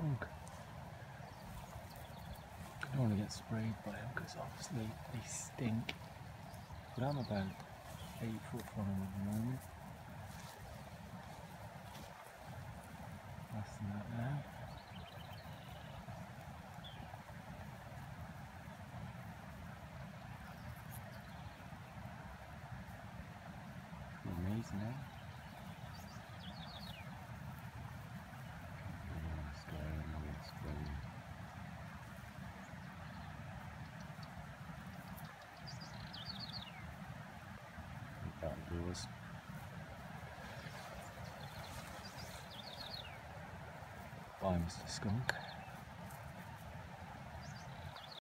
I don't want to get sprayed by them because obviously they stink. But I'm about eight foot from them at the moment. Less than that now. Amazing, eh? That was by Mr. Skunk.